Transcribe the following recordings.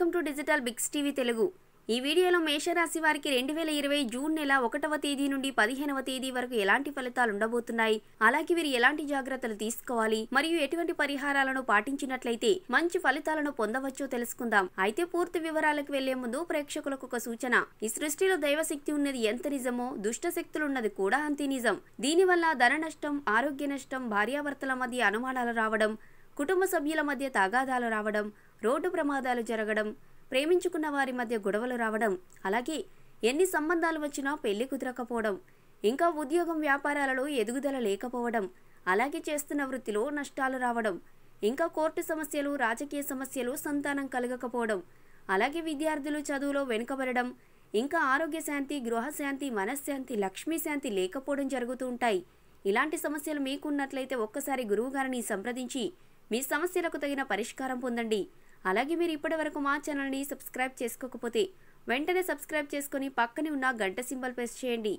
Digital bigs TV Telugu. ఈ వీడియోలో మేషరాశి వారికి రెండు వేల ఇరవై జూన్ నెల ఒకటవ తేదీ నుండి పదిహేనవ తేదీ వరకు ఎలాంటి ఫలితాలు ఉండబోతున్నాయి? అలాగే వీరు ఎలాంటి జాగ్రత్తలు తీసుకోవాలి? మరియు ఎటువంటి పరిహారాలను పాటించినట్లయితే మంచి ఫలితాలను పొందవచ్చో తెలుసుకుందాం. అయితే పూర్తి వివరాలకు వెళ్ళే ముందు ప్రేక్షకులకు ఒక సూచన. ఈ సృష్టిలో దైవశక్తి ఉన్నది ఎంత నిజమో దుష్ట శక్తులున్నది కూడా అంతే నిజం. దీనివల్ల ధన నష్టం ఆరోగ్య నష్టం భార్యాభర్తల మధ్య అనుమానాలు రావడం కుటుంబ సభ్యుల మధ్య తగాదాలు రావడం రోడ్డు ప్రమాదాలు జరగడం ప్రేమించుకున్న వారి మధ్య గొడవలు రావడం అలాగే ఎన్ని సంబంధాలు వచ్చినా పెళ్ళి కుదరకపోవడం ఇంకా ఉద్యోగం వ్యాపారాలలో ఎదుగుదల లేకపోవడం అలాగే చేస్తున్న వృత్తిలో నష్టాలు రావడం ఇంకా కోర్టు సమస్యలు రాజకీయ సమస్యలు సంతానం కలగకపోవడం అలాగే విద్యార్థులు చదువులో వెనుకబడడం ఇంకా ఆరోగ్య శాంతి గృహశాంతి మనశ్శాంతి లక్ష్మీ శాంతి లేకపోవడం జరుగుతూ ఉంటాయి. ఇలాంటి సమస్యలు మీకున్నట్లయితే ఒక్కసారి గురువుగారిని సంప్రదించి మీ సమస్యలకు తగిన పరిష్కారం పొందండి. అలాగే మీరు ఇప్పటివరకు మా ఛానల్ని సబ్స్క్రైబ్ చేసుకోకపోతే వెంటనే సబ్స్క్రైబ్ చేసుకుని పక్కనే ఉన్న గంట సింబల్ ప్రెస్ చేయండి.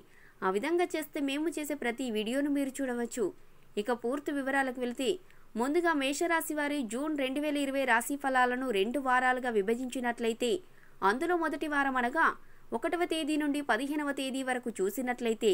ఆ విధంగా చేస్తే మేము చేసే ప్రతి వీడియోను మీరు చూడవచ్చు. ఇక పూర్తి వివరాలకు వెళితే ముందుగా మేషరాశి వారి జూన్ రెండు వేల ఇరవై రాశి ఫలాలను రెండు వారాలుగా విభజించినట్లయితే అందులో మొదటి వారం అనగా ఒకటవ తేదీ నుండి పదిహేనవ తేదీ వరకు చూసినట్లయితే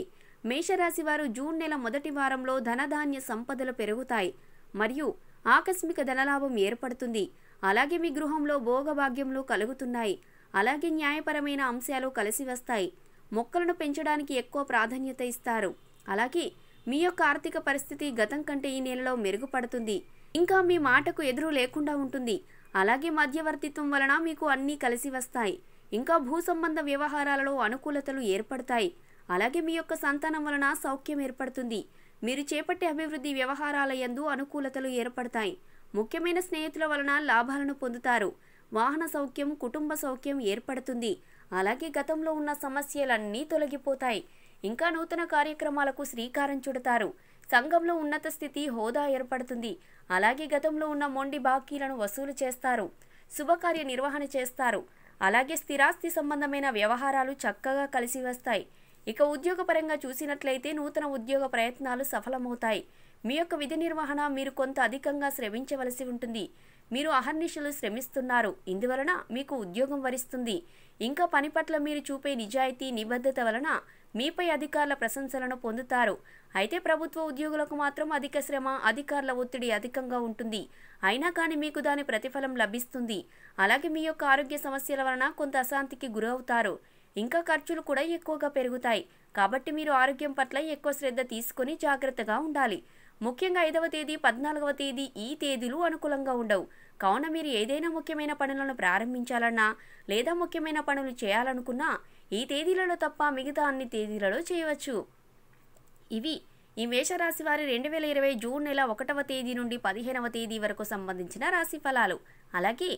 మేషరాశి వారు జూన్ నెల మొదటి వారంలో ధనధాన్య సంపదలు పెరుగుతాయి. మరియు ఆకస్మిక ధనలాభం ఏర్పడుతుంది. అలాగే మీ గృహంలో భోగభాగ్యములు కలుగుతున్నాయి. అలాగే న్యాయపరమైన అంశాలు కలిసి వస్తాయి. మొక్కలను పెంచడానికి ఎక్కువ ప్రాధాన్యత ఇస్తారు. అలాగే మీ యొక్క ఆర్థిక పరిస్థితి గతం కంటే ఈ నెలలో మెరుగుపడుతుంది. ఇంకా మీ మాటకు ఎదురు లేకుండా ఉంటుంది. అలాగే మధ్యవర్తిత్వం వలన మీకు అన్నీ కలిసి వస్తాయి. ఇంకా భూ సంబంధ వ్యవహారాలలో అనుకూలతలు ఏర్పడతాయి. అలాగే మీ యొక్క సంతానం వలన సౌఖ్యం ఏర్పడుతుంది. మీరు చేపట్టే అభివృద్ధి వ్యవహారాల యందు అనుకూలతలు ఏర్పడతాయి. ముఖ్యమైన స్నేహితుల వలన లాభాలను పొందుతారు. వాహన సౌఖ్యం కుటుంబ సౌఖ్యం ఏర్పడుతుంది. అలాగే గతంలో ఉన్న సమస్యలన్నీ తొలగిపోతాయి. ఇంకా నూతన కార్యక్రమాలకు శ్రీకారం చుడతారు. సంఘంలో ఉన్నత స్థితి హోదా ఏర్పడుతుంది. అలాగే గతంలో ఉన్న మొండి బాకీలను వసూలు చేస్తారు. శుభకార్య నిర్వహణ చేస్తారు. అలాగే స్థిరాస్తి సంబంధమైన వ్యవహారాలు చక్కగా కలిసి వస్తాయి. ఇక ఉద్యోగపరంగా చూసినట్లయితే నూతన ఉద్యోగ ప్రయత్నాలు సఫలమవుతాయి. మీ యొక్క విధి నిర్వహణ మీరు కొంత అధికంగా శ్రమించవలసి ఉంటుంది. మీరు అహర్నిశలు శ్రమిస్తున్నారు. ఇందువలన మీకు ఉద్యోగం వరిస్తుంది. ఇంకా పని పట్ల మీరు చూపే నిజాయితీ నిబద్ధత వలన మీపై అధికారుల ప్రశంసలను పొందుతారు. అయితే ప్రభుత్వ ఉద్యోగులకు మాత్రం అధిక శ్రమ అధికారుల ఒత్తిడి అధికంగా ఉంటుంది. అయినా కానీ మీకు దాని ప్రతిఫలం లభిస్తుంది. అలాగే మీ యొక్క ఆరోగ్య సమస్యల వలన కొంత అశాంతికి గురవుతారు. ఇంకా ఖర్చులు కూడా ఎక్కువగా పెరుగుతాయి. కాబట్టి మీరు ఆరోగ్యం పట్ల ఎక్కువ శ్రద్ధ తీసుకొని జాగ్రత్తగా ఉండాలి. ముఖ్యంగా ఐదవ తేదీ పద్నాలుగవ తేదీ ఈ తేదీలు అనుకూలంగా ఉండవు. కావున మీరు ఏదైనా ముఖ్యమైన పనులను ప్రారంభించాలన్నా లేదా ముఖ్యమైన పనులు చేయాలనుకున్నా ఈ తేదీలలో తప్ప మిగతా అన్ని తేదీలలో చేయవచ్చు. ఇవి ఈ మేషరాశి వారి రెండు వేల ఇరవై జూన్ నెల ఒకటవ తేదీ నుండి పదిహేనవ తేదీ వరకు సంబంధించిన రాశి ఫలాలు. అలాగే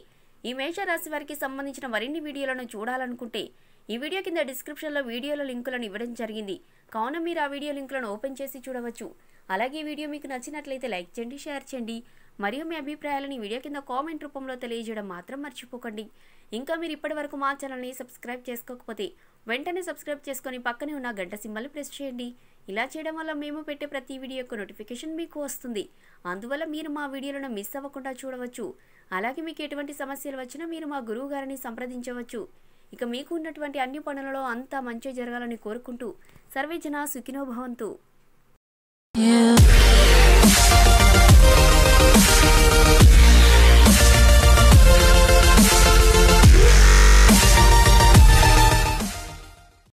ఈ మేషరాశి వారికి సంబంధించిన మరిన్ని వీడియోలను చూడాలనుకుంటే ఈ వీడియో కింద డిస్క్రిప్షన్లో వీడియోల లింకులను ఇవ్వడం జరిగింది. కావున మీరు ఆ వీడియో లింకులను ఓపెన్ చేసి చూడవచ్చు. అలాగే ఈ వీడియో మీకు నచ్చినట్లయితే లైక్ చేయండి షేర్ చేయండి. మరియు మీ అభిప్రాయాలను వీడియో కింద కామెంట్ రూపంలో తెలియజేయడం మాత్రం మర్చిపోకండి. ఇంకా మీరు ఇప్పటివరకు మా ఛానల్ని సబ్స్క్రైబ్ చేసుకోకపోతే వెంటనే సబ్స్క్రైబ్ చేసుకొని పక్కనే ఉన్న గంట సింబల్ ప్రెస్ చేయండి. ఇలా చేయడం వల్ల మేము పెట్టే ప్రతి వీడియో యొక్క నోటిఫికేషన్ మీకు వస్తుంది. అందువల్ల మీరు మా వీడియోలను మిస్ అవ్వకుండా చూడవచ్చు. అలాగే మీకు ఎటువంటి సమస్యలు వచ్చినా మీరు మా గురువు గారిని సంప్రదించవచ్చు. ఇక మీకు ఉన్నటువంటి అన్ని పనులలో అంతా మంచి జరగాలని కోరుకుంటూ సర్వేజన సుఖినో భవంతు.